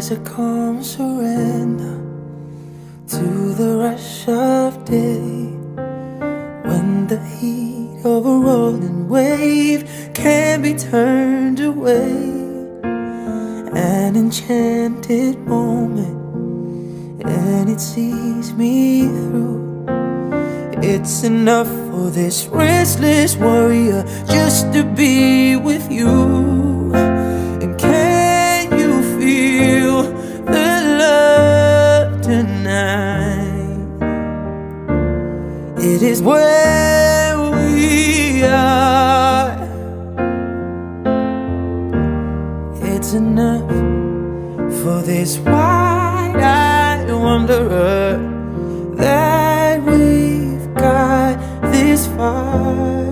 There's a calm surrender to the rush of day when the heat of a rolling wave can be turned away. An enchanted moment, and it sees me through. It's enough for this restless warrior just to be with you. It is where we are. It's enough for this wide-eyed wanderer that we've got this far.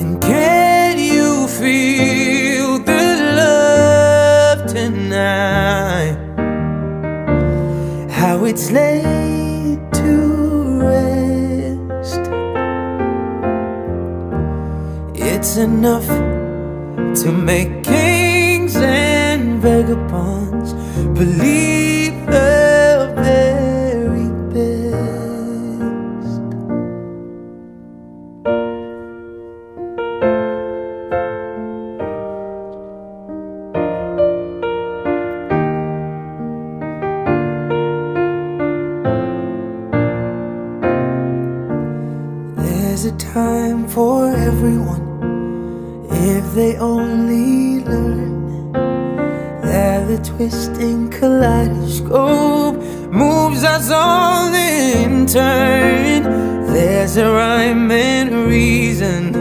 And can you feel the love tonight? How it's laid Enough to make kings and vagabonds believe the very best. There's a time for everyone if they only learn that the twisting kaleidoscope moves us all in turn. There's a rhyme and reason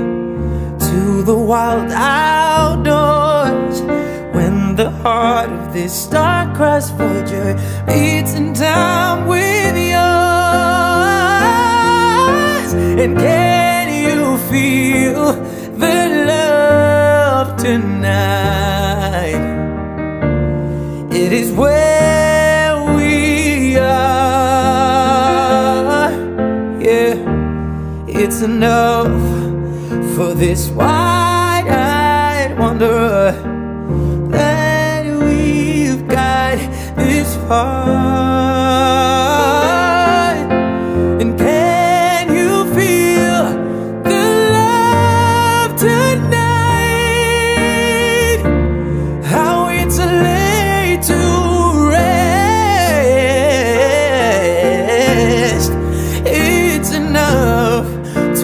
to the wild outdoors when the heart of this star-crossed voyager beats in time with yours. And can you feel tonight? It is where we are. Yeah, it's enough for this wide-eyed wanderer that we've got this far.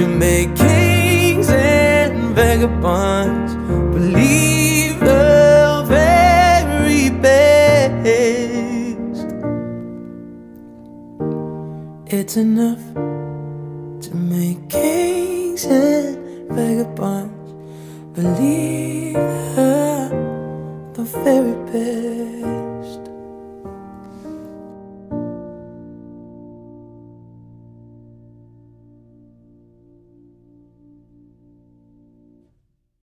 To make kings and vagabonds believe the very best. It's enough to make kings and vagabonds believe the, very best.